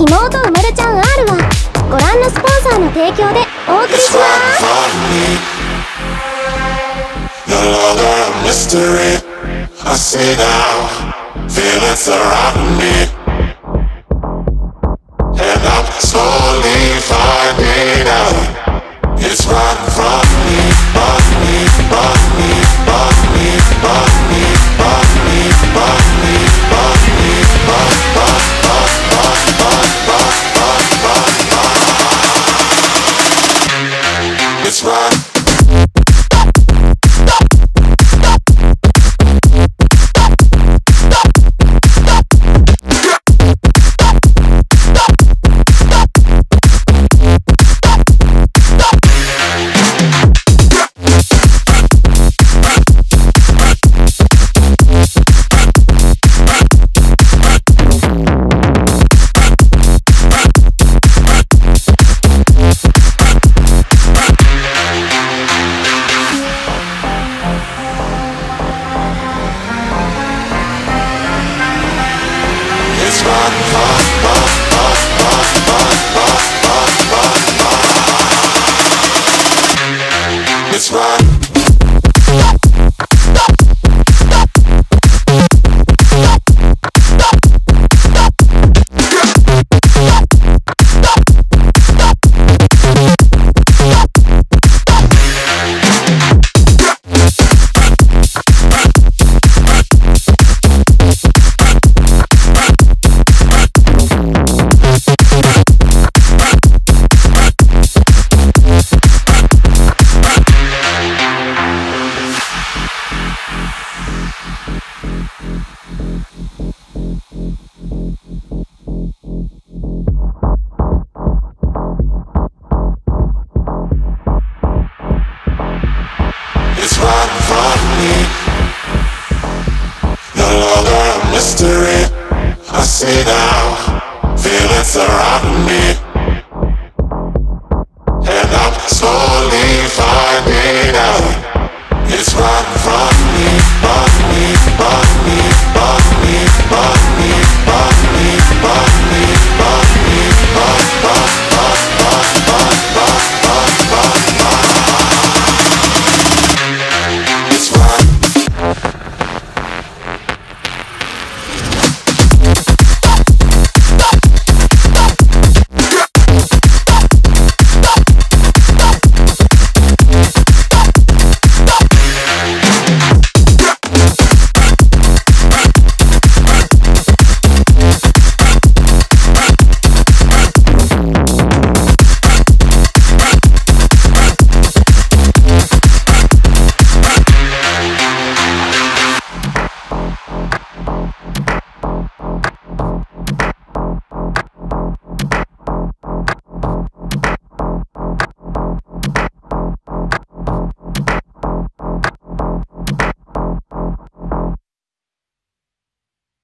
妹うまるちゃん R はご覧のスポンサーの提供でお送りします It's. No longer a mystery. I see now. Feelings surrounding me. And I'm slowly finding out. It's right from me. From